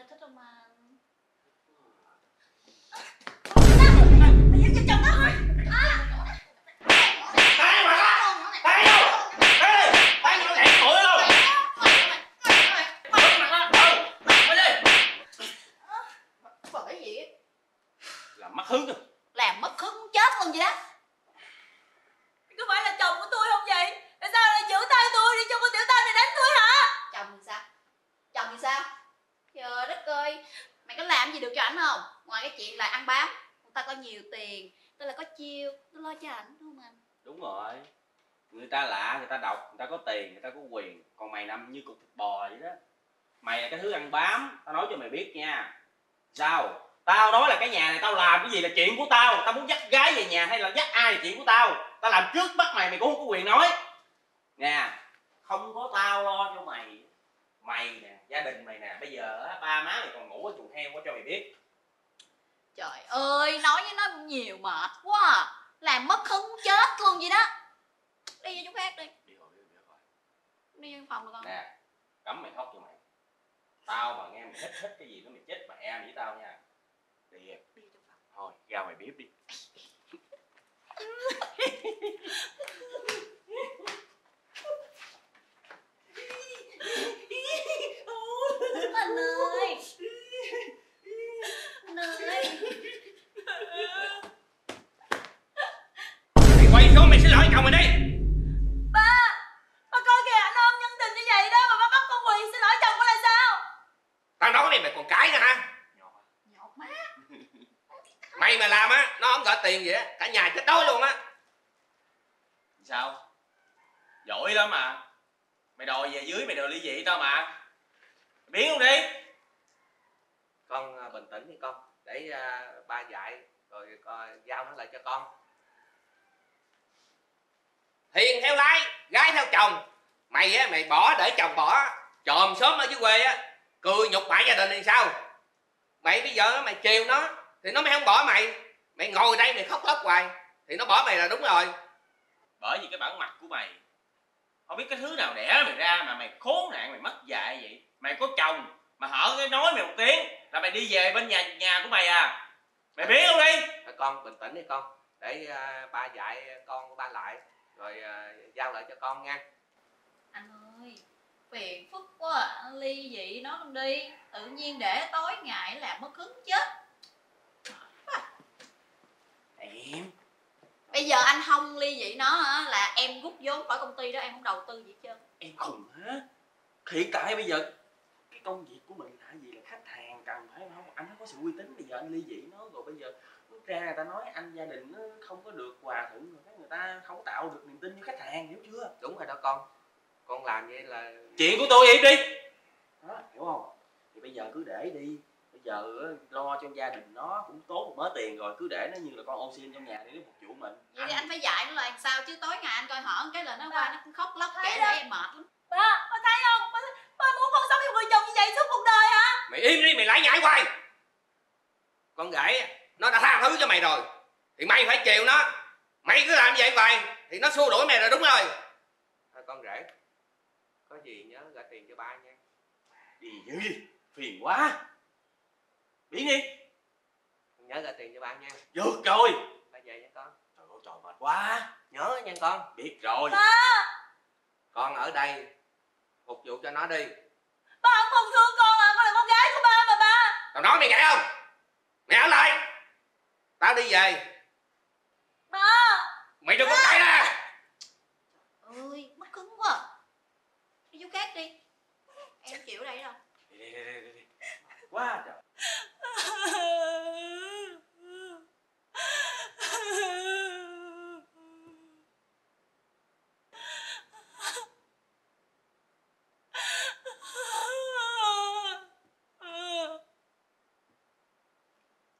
ơi thích không anh hứng rồi chồng nó hả tay mà tay đâu tay tay nó chạy tuổi đâu Mất mặt đó ừ mới đi bởi gì làm mất hứng rồi làm mất hứng chết luôn vậy đó có phải là chồng của tôi không vậy tại sao lại giữ tay tôi đi cho con tiểu tam này đánh tôi hả chồng thì sao chồng thì sao trời đất ơi mày có làm gì được cho ảnh không? Ngoài cái chuyện là ăn bám, người ta có nhiều tiền tức là có chiêu nó lo cho ảnh, đúng không anh? Đúng rồi. Người ta lạ, người ta độc, người ta có tiền, người ta có quyền. Còn mày nằm như cục thịt bò vậy đó. Mày là cái thứ ăn bám, tao nói cho mày biết nha. Sao? Tao nói là cái nhà này tao làm cái gì là chuyện của tao. Tao muốn dắt gái về nhà hay là dắt ai là chuyện của tao? Tao làm trước bắt mày mày cũng không có quyền nói. Nè, không có tao lo cho mày mày nè gia đình mày nè ba má mày còn ngủ ở chuồng heo quá cho mày biết. Trời ơi nói với nó nhiều mệt quá à. làm mất hứng chết luôn vậy đó. Đi vô chỗ khác đi. Đi rồi đi rồi đi vô phòng được không? Nè cấm mày khóc cho mày. Tao mà nghe mày hít hít cái gì đó mày chết mẹ với tao nha. Đi đi vô chỗ phòng. Thôi ra mày bếp đi anh ơi anh ơi mày xin lỗi chồng mày đi. Ba ba coi kìa anh ôm nhân tình như vậy đó mà ba bắt con quỳ xin lỗi chồng con là sao? Tao nói mày mày còn cãi nữa hả? Nhột má mày mà làm á nó không gọi tiền gì á cả nhà chết đói luôn á. Sao? Giỏi lắm mà. Mày đòi về dưới mày đòi ly dị tao mà. Biến luôn đi. Con à, bình tĩnh đi con. Để à, ba dạy rồi coi giao nó lại cho con hiền theo lái gái theo chồng. Mày á mày bỏ để chồng bỏ. Chòm sớm ở dưới quê á cười nhục bại gia đình thì sao? Mày bây giờ mày chiều nó thì nó mới không bỏ mày. Mày ngồi đây mày khóc lóc hoài thì nó bỏ mày là đúng rồi. Bởi vì cái bản mặt của mày không biết cái thứ nào đẻ mày ra mà mày khốn nạn mày mất dạy vậy. Mày có chồng mà hở cái nói mày một tiếng là mày đi về bên nhà nhà của mày à. Mày biến luôn đi? Con bình tĩnh đi con. Để à, ba dạy con của ba lại rồi à, giao lại cho con nha. Anh ơi phiền phức quá à. Ly dị nó luôn đi. Tự nhiên để tối ngày làm mất hứng chết. Em. Bây giờ anh không ly dị nó hả là em rút vốn khỏi công ty đó em không đầu tư gì hết trơn. Em khùng hả? Hiện tại bây giờ cái công việc của mình là gì là khách hàng cần phải không? Anh nó có sự uy tín bây giờ anh ly dị nó rồi bây giờ nó ra người ta nói anh gia đình nó không có được hòa thuận rồi cái người ta không tạo được niềm tin với khách hàng hiểu chưa? Đúng rồi đó con. Con làm vậy là chuyện của tôi im đi. Đó hiểu không? Thì bây giờ cứ để đi. Bây giờ á, lo cho gia đình nó cũng tốn một mớ tiền rồi cứ để nó như là con ô xin trong nhà để nó phục vụ mình. Vậy thì anh phải dạy nó là làm sao? Chứ tối ngày anh coi hở cái là nó qua nó cũng khóc lóc kể để em mệt lắm. Ba, ba muốn con sống với người chồng như vậy suốt cuộc đời hả mày im đi mày lải nhải hoài. Con gái nó đã tha thứ cho mày rồi. Thì mày phải chiều nó. Mày cứ làm vậy hoài thì nó xua đuổi mày là đúng rồi. Thôi con rể có gì nhớ gửi tiền cho ba nha. Đi dữ phiền quá. Biến đi. Nhớ gửi tiền cho ba nha. Được rồi. Ba về nha con. Trời ơi trời mệt quá. Nhớ nha con. Biết rồi. Con ở đây phục vụ cho nó đi. Ba không thương con à con là con gái của ba mà ba tao nói mày nghe không? Mày ở lại. Tao đi về. Ba mày đừng có cãi ra. Ơi mất hứng quá. Đi chỗ khác đi. Em chịu đây đâu đi đi đi đi, đi. quá trời